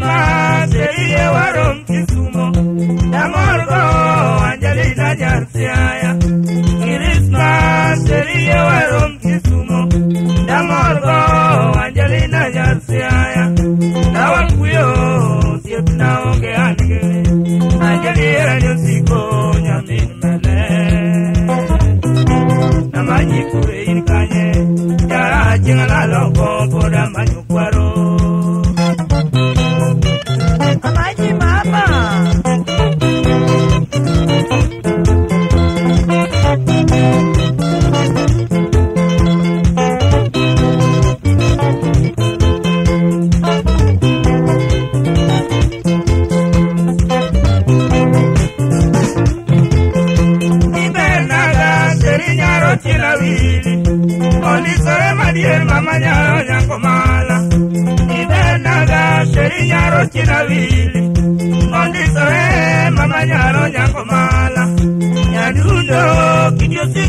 Maserie warom Kisumo Damorgo Angelina Jarciaya Christmas Serie warom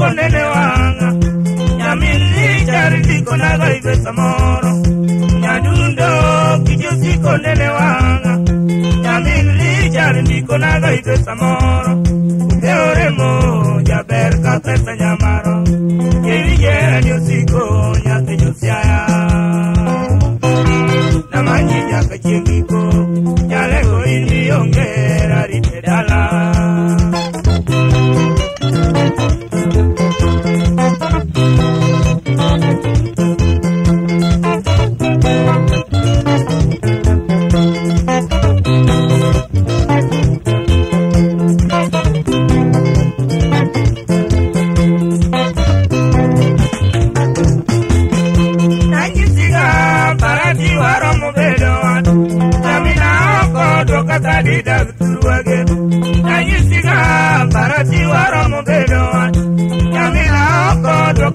konene wanga nyamilicharidiko nagaive samoro nyadundo kijosikonene wanga nyamilicharidiko nagaive samoro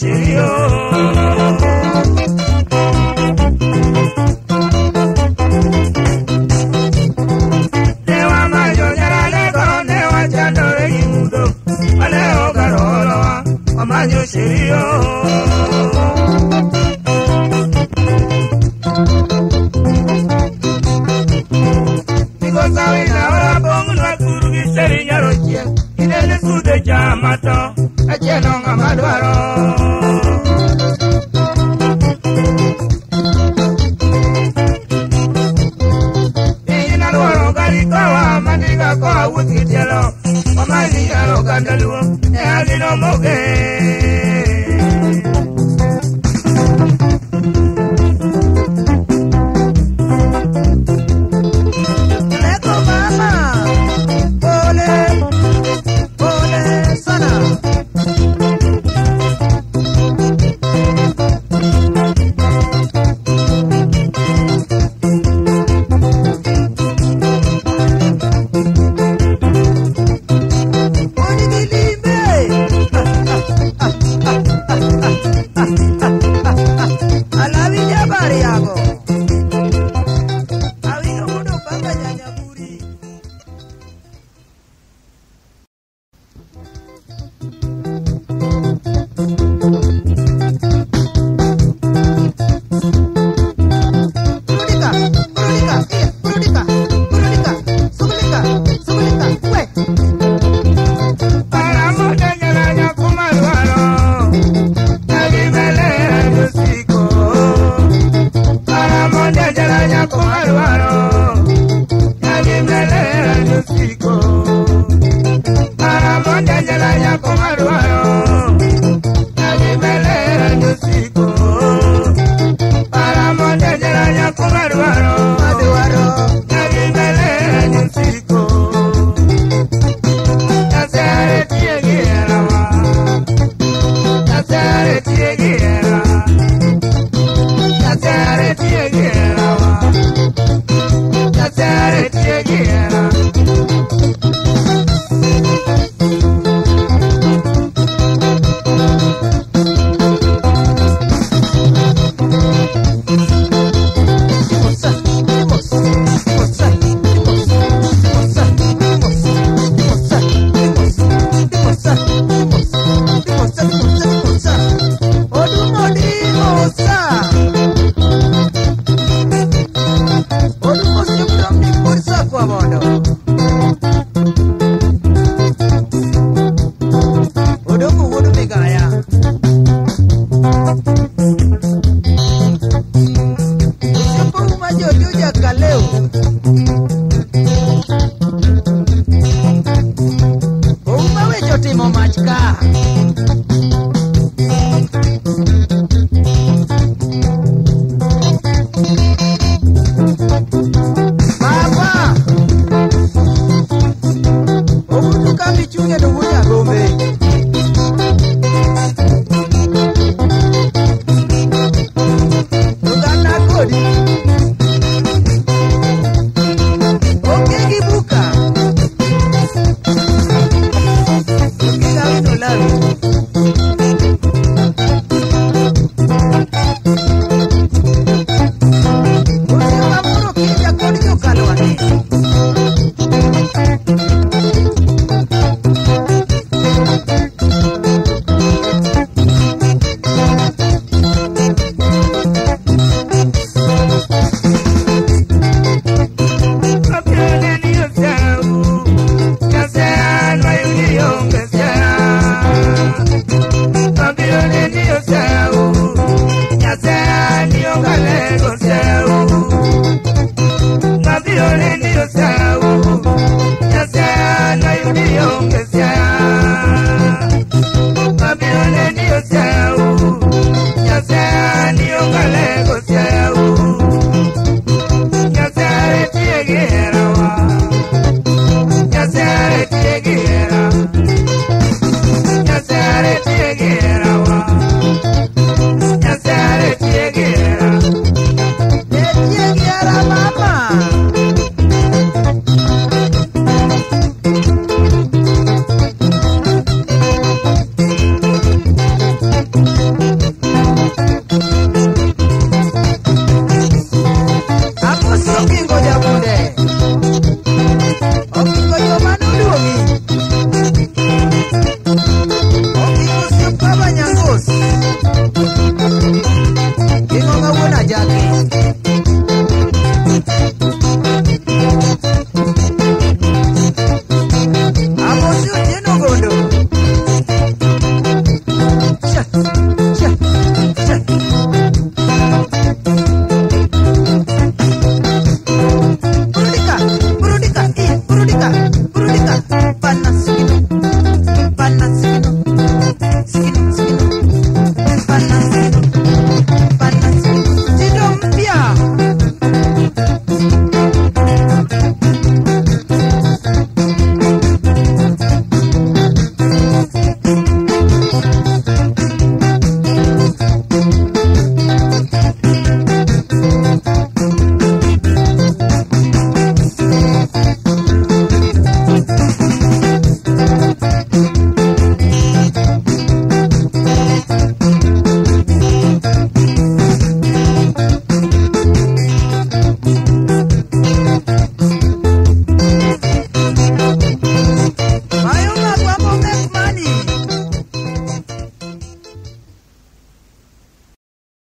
ṣe rí o. lẹ́wọ̀n máa yọ yàrá lẹ́kọ̀ọ́ lẹ́wọ̀n jáde lórí ibùdó wọlé ọ̀gá lọ́wọ́ lọ́wọ́ ora bongu na kuru giseri nyaro jia Inele sude jamato Eche nonga malo